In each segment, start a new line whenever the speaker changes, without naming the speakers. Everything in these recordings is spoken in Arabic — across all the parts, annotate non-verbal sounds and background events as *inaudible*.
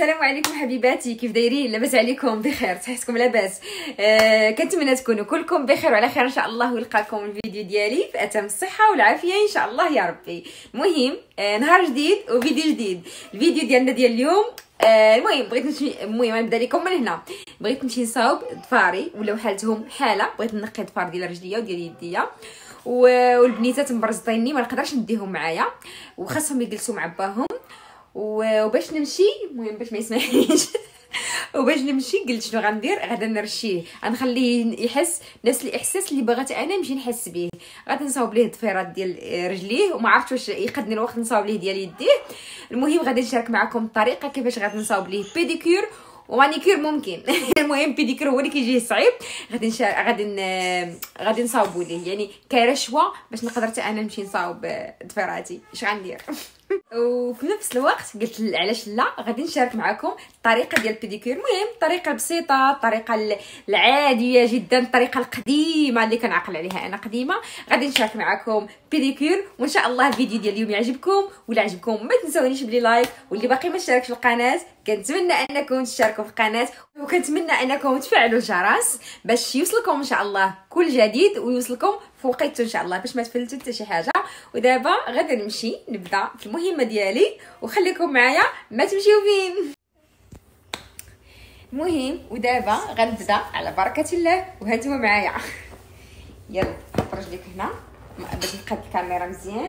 السلام عليكم حبيباتي كيف دايرين؟ لاباس عليكم؟ بخير صحتكم لاباس؟ آه كنتمنى تكونوا كلكم بخير وعلى خير. إن شاء الله ونلقاكم الفيديو ديالي في أتم الصحة والعافية. إن شاء الله يا ربي. المهم آه نهار جديد وفيديو جديد. الفيديو ديالنا ديال اليوم آه المهم بغيت نمشي المهم نبدأ لكم من هنا. بغيت نمشي نصاوب ضفاري ولاو حالتهم حالة. بغيت نقي ضفار ديال رجليا وديال يديا. والبنيتات مبرزطيني ما نقدرش نديهم معايا. وخاصهم يجلسوا مع باهم. وباش نمشي المهم باش ما يسمعيش *laughs* وباش نمشي قلت شنو غندير؟ غادا نرشيه. غنخليه يحس نفس الاحساس اللي بغيت أنا نمشي نحس به. غادي نصاوب ليه الضفيرات ديال رجليه وما عرفتش واش يقدني الوقت نصاوب ليه ديال يديه. المهم غادي نشارك معكم الطريقة كيفاش غادي نصاوب ليه بيديكير ومانيكير ممكن. *laughs* المهم بيديكير هو اللي كيجيه صعيب. غادي نشا... غادي ن... غادي نصاوبوا ليه. يعني كرشوة باش نقدر أنا نمشي نصاوب ضفيراتي اش غندير؟ *laughs* وفي نفس الوقت قلت علاش لا؟ غادي نشارك معكم الطريقة ديال البيديكير. المهم الطريقة بسيطة الطريقة العادية جدا الطريقة القديمة اللي كنعقل عليها أنا قديمة. غادي نشارك معكم بيديكير وإن شاء الله الفيديو ديال اليوم يعجبكم ولا عجبكم ما تنساونيش بلي لايك واللي باقي ما اشتركش في القناة كنتمنى أنكم تشتركوا في القناه وكنتمنى أنكم تفعلوا الجرس باش يوصلكم إن شاء الله كل جديد ويوصلكم في وقيته إن شاء الله. باش ما تفلتوا حتى شي حاجة. ودابا غادي نمشي نبدأ في المهمة ديالي وخليكم معايا ما تمشيو فين. المهم ودابا غنبدأ على بركة الله وهانتوما معايا. يلا حط رجليك هنا. باش نقاد الكاميرا مزيان.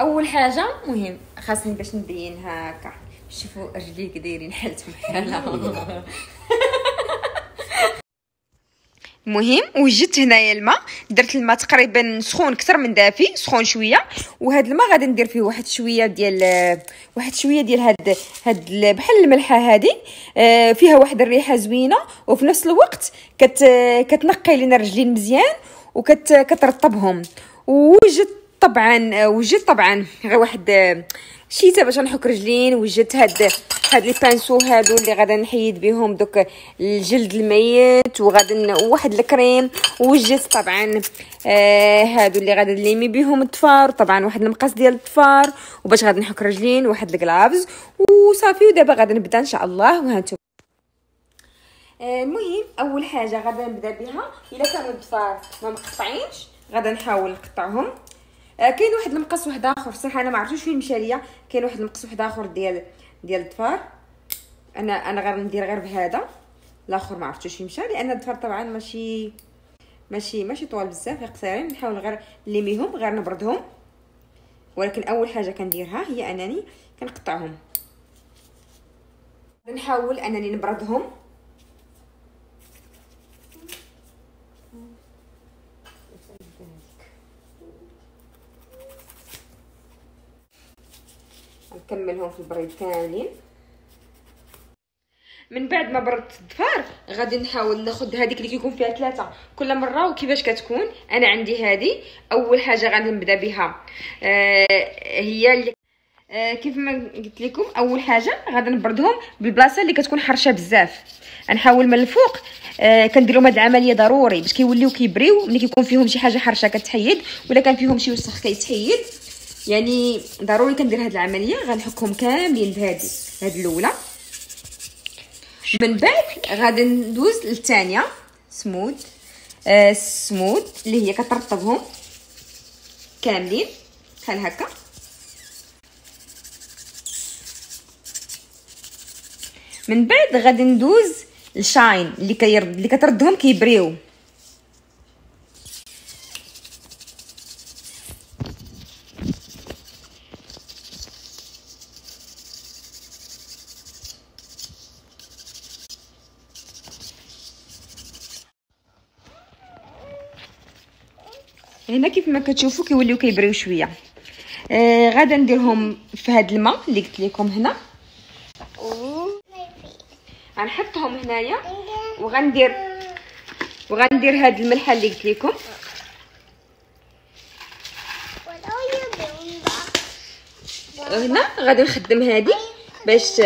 أول حاجة مهم خاصني باش نبين هكا. شوفوا رجليك دايرين حالتهم بحالها المهم *laughs* وجدت هنايا الماء درت الماء تقريبا سخون أكثر من دافي سخون شوية. وهذا الماء غادي ندير فيه واحد شوية ديال واحد شوية ديال هاد هاد بحال الملحة هذه آه، فيها واحد الريحة زوينة وفي نفس الوقت كت كتنقي لنا الرجلين مزيان وكترطبهم ووجدت طبعا وجدت طبعا غير واحد شيتا باش نحك رجلين وجدت هاد هاد les pinceaux هادو اللي غادا نحيد بهم دوك الجلد الميت وغادا واحد الكريم. وجدت طبعا آه هادو اللي غادا نليمي بهم الطفار طبعا واحد المقص ديال الطفار وباش غادا نحك رجلين واحد الكلافز وصافي ودابا غادا نبدا إن شاء الله. وهانتو آه المهم أول حاجة غادا نبدا بها. إلا كانوا الضفار ما مقطعينش غادا نحاول نقطعهم. آه كاين واحد المقص واحد آخر صراحة أنا ما عرفتش فين مشى ليا. كاين واحد المقص واحد آخر ديال ديال الضفار أنا أنا غير ندير غير بهذا. الآخر ما عرفتش فين مشى لأن الضفار طبعا ماشي ماشي ماشي طوال بزاف قصيرين. نحاول غير نلميهم غير نبردهم. ولكن أول حاجة كنديرها هي أنني كنقطعهم. نحاول أنني نبردهم. نكملهم في البريد كاملين. من بعد ما بردت الضفار غادي نحاول ناخذ هذيك اللي كيكون فيها ثلاثة. كل مرة وكيفاش كتكون؟ أنا عندي هذه. أول حاجة غادي نبدأ بها آه هي اللي آه كيف ما قلت لكم أول حاجة غادي نبردهم بالبلاصة اللي كتكون حرشة بزاف. نحاول من الفوق آه كندير لهم هذه العملية ضروري باش كيوليو كيبريو. ملي كيكون فيهم شي حاجة حرشة كتحيد ولا كان فيهم شي وسخ كيتحيد يعني ضروري كندير هاد العملية غنحكهم كاملين بهادي هاد الأولى. من بعد غادي ندوز للثانية. سمود آه اللي هي كترطبهم كاملين. بحال هكا. من بعد غادي ندوز لل shine اللي كيرد اللي كتردهم كيبريو. هنا كيف ما كتشوفوا كيوليو كيبريو شوية. آه غادا نديرهم في هذا الماء اللي قلت لكم هنا. غنحطهم هنايا وغندير وغندير هاد الملحة اللي قلت لكم. هنا غادي نخدم هادي باش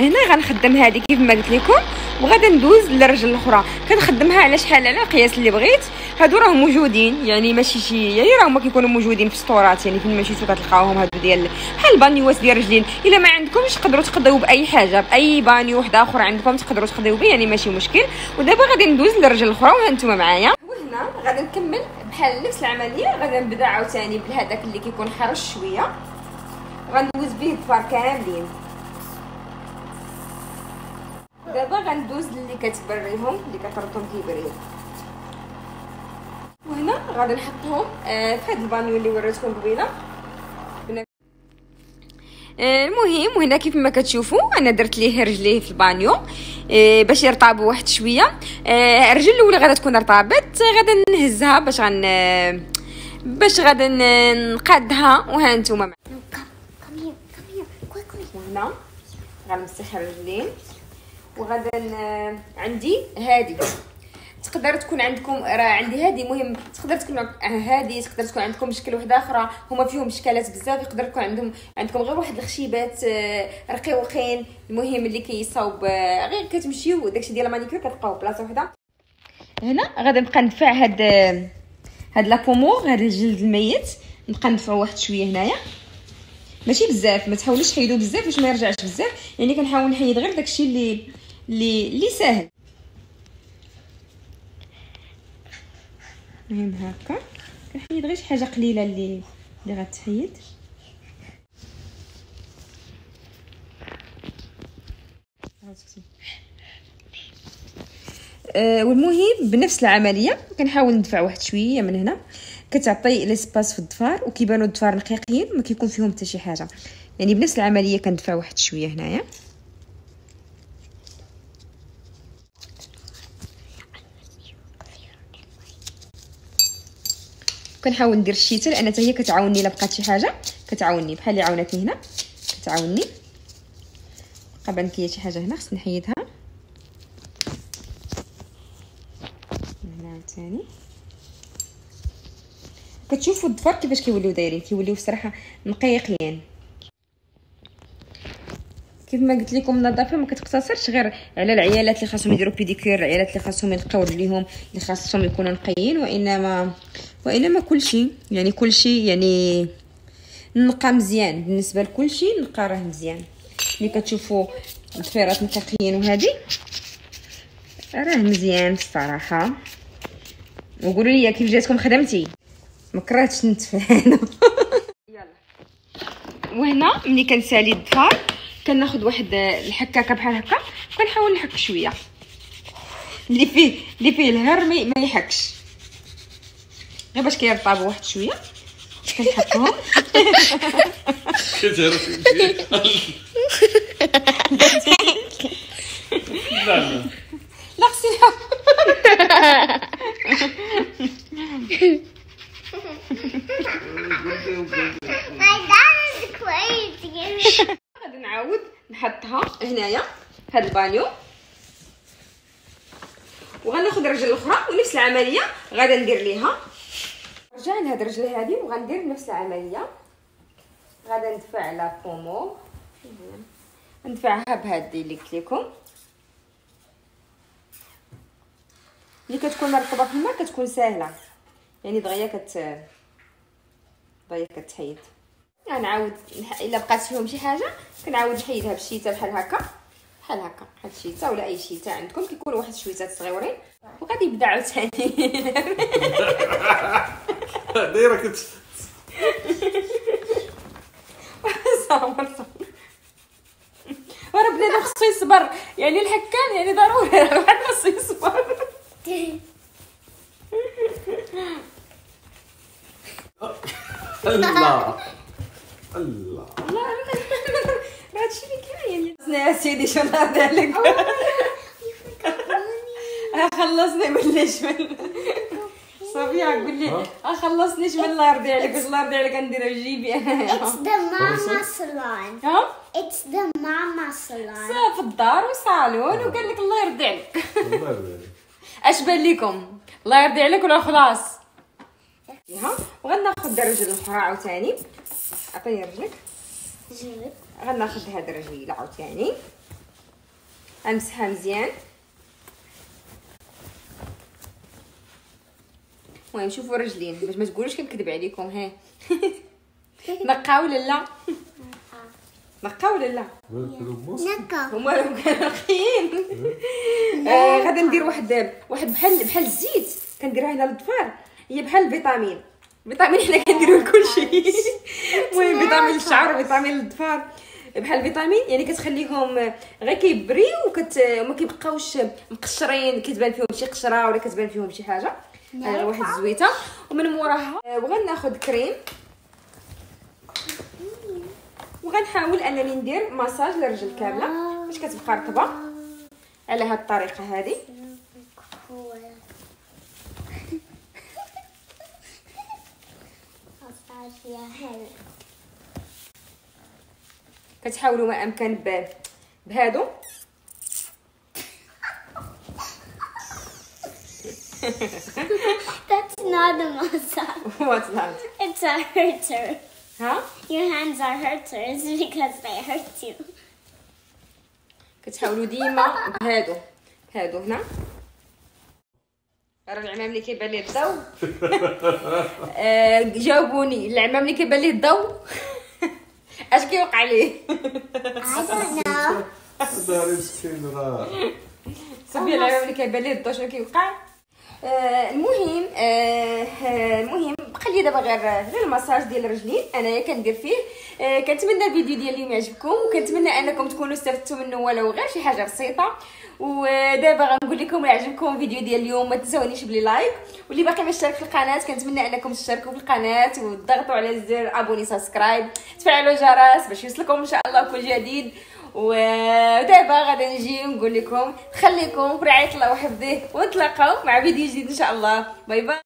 هنا غنخدم هذه كيف ما قلت لكم. وغادا ندوز للرجل الأخرى. كنخدمها على شحال على القياس اللي بغيت. هادو راهم موجودين. يعني ماشي شي يعني راهم كيكونوا موجودين في سطورات يعني فين ماشي كتلقاوهم هادو ديال بحال البانيوات ديال الرجلين إلا ما عندكمش تقدروا تقضيو بأي حاجة. بأي بانيو واحد اخر عندكم تقدروا تقضيو به يعني ماشي مشكل. ودابا غادي ندوز للرجل الأخرى. وهانتوما معايا. وهنا غادي نكمل بحال نفس العملية. غادي نبدأ عاوتاني بهذاك اللي كيكون حرش شوية. غندوز به الظفار كاملين. دابا غندوز اللي كتبريهم اللي كتردهم كيبريو. وهنا غادي نحطهم آه في هذا البانيو اللي وريتكم قبيله آه المهم وهنا كيف ما كتشوفوا أنا درت ليه رجليه في البانيو آه باش يرطابوا واحد شوية. الرجل الأولى غادا تكون رطابت غادا نهزها باش غن باش غادا نقادها وها نتوما هنا غنمسح الرجلين. وغدا عندي هادي. تقدر تكون عندكم راه عندي هادي مهم تقدر تكون هادي تقدر تكون عندكم شكل واحد أخرى هما فيهم اشكالات بزاف يقدر يكون عندهم عندكم غير واحد الخشيبات آه، رقيقين المهم اللي كيصاوب آه، غير كتمشيو داكشي ديال المانيكير كتلقاو بلاصة وحدة. هنا غادي نبقى ندفع هاد هاد لابومور هاد الجلد الميت. نبقى ندفعو واحد شوية هنايا. ماشي بزاف ما تحاولوش تحيدو بزاف باش ما يرجعش بزاف. يعني كنحاول نحيد غير داكشي اللي اللي ساهل. المهم هكا. كنحيد غير شي حاجة قليلة اللي اللي غتحيد أه والمهم بنفس العملية كنحاول ندفع واحد شوية من هنا. كتعطي ليسباس في الضفار وكيبانوا الضفار نقيقين ما كيكون فيهم حتى شي حاجة. يعني بنفس العملية كندفع واحد شوية هنايا. كنحاول ندير الشيته لأن حتى هي كتعاوني الا بقات شي حاجة كتعاوني بحال اللي عاونتني هنا كتعاوني بقى بانت ليا شي حاجة هنا خصني نحيدها. هنا عاوتاني. كتشوفوا الضفر كيفاش كيوليو دايرين كيوليو الصراحه نقيقين كيف ما قلت لكم النظافه ما كتقتصرش غير على العيالات اللي خاصهم يديروا pédicure العيالات اللي خاصهم ينقيو رجليهم اللي خاصهم يكونوا نقيين وانما وإنما كل شيء يعني كل شيء يعني نقى مزيان. بالنسبة لكل شيء نقى راه مزيان. ملي كتشوفوا الضفيرات نقيين وهذه راه مزيان الصراحة. وقولوا لي كيف جاتكم خدمتي؟ ما كرهتش نتفاهنا *laughs* يلا. وهنا ملي كنسالي الضفار كناخذ واحد الحكاكة بحال هكا كنحاول نحك شوية. اللي فيه اللي فيه الهر ما يحكش. غير باش كيرطابوا واحد شوية كنحكهم. *laughs* لا لا. خصني هنايا هاد البانيو. وغناخذ الرجل الاخرى ونفس العملية غادا ندير ليها. رجع لهاد الرجل هادي وغندير نفس العملية. غادا ندفع لا فومو ندفعها بهادي اللي قلت اللي كتكون مرطوبة في الماء كتكون ساهله يعني دغيا كت دغيا كتحيد. غنعاود إلا بقات فيهم شي حاجة كنعاود نحيدها بالشيته بحال هكا. بحال هكا هاد الشيته ولا أي شيته عندكم كيكونوا واحد الشويتات صغيورين وغادي يبدا عاوتاني *laughs*
دايرة
صابر ورا بنادم خصو يصبر يعني الحكام يعني ضروري الواحد خصو يصبر. *laughs*
الله. الله
لا راه هادشي اللي كاين يا سيدي شو عليك؟ خلصني من الجمل صافي قول لي خلصنيش من الله يرضي عليك؟ الله يرضي عليك نديرها بجيبي
It's the mama salon.
ها؟
It's the mama salon.
صافي في الدار وصالون وقال لك الله يرضي عليك.
الله يرضي
اش بان لكم الله يرضي عليك ولا خلاص؟ ها؟ وغناخذ الرجل الأخرى عاوتاني. عطيني رجلك.
Jimmy.
غناخذ هاد الرجيلة عاوتاني. غنمسحها مزيان. المهم شوفوا رجلين باش ما تقولوش كنكذب عليكم ها. *laughs* نقا ولا لا؟ نقا. ولا لا؟
نكا
هما لو كانوا نقيين *laughs* آه غادي ندير واحد واحد بحال بحال الزيت. كنديرها هنا للظفار. هي بحال الفيتامين. الفيتامين حنا كنديروه لكل شيء *laughs* المهم فيتامين للشعر فيتامين للظفار. بحال الفيتامين يعني كتخليهم غير كيبريو وكت وما كيبقاوش مقشرين كتبان فيهم شي قشرة ولا كتبان فيهم شي حاجة. آه واحد الزويتة. ومن موراها آه وغناخذ كريم. وغنحاول أنني ندير مساج للرجل كاملة باش كتبقى رطبة على هاد الطريقة هذه *laughs* كتحاولوا ما أمكن ب- بهادو.
That's not a massage.
وات ذات
It's a hurter.
ها
Your hands are hurters because they hurt you.
كتحاولوا ديما بهادو. بهادو هنا. راه العمام اللي كيبان ليه الضو. *laughs* آه، جاوبوني. العمام اللي كيبان ليه الضو. اش كيوقع ليه.
داري مسكين راه
صبي العمام اللي كيبان ليه الضو شنو كيوقع آه، المهم آه، آه، المهم بقى لي دابا غير غير المساج ديال الرجلين انايا كندير فيه. آه، كنتمنى الفيديو ديال اليوم يعجبكم وكنتمنى انكم تكونوا استفدتوا منه ولو غير شي حاجة بسيطة. ودابا غنقول لكم الا عجبكم الفيديو ديال اليوم ما تنساونيش ب les likes. واللي باقي ما اشترك في القناة كنتمنى انكم تشتركوا في القناة وتضغطوا على زر abonner subscribe تفعلوا الجرس باش يوصلكم إن شاء الله كل جديد. ودابا غادي نجي نقول لكم خليكم في رعايه الله وحفظه ونتلاقاو مع فيديو جديد إن شاء الله. bye bye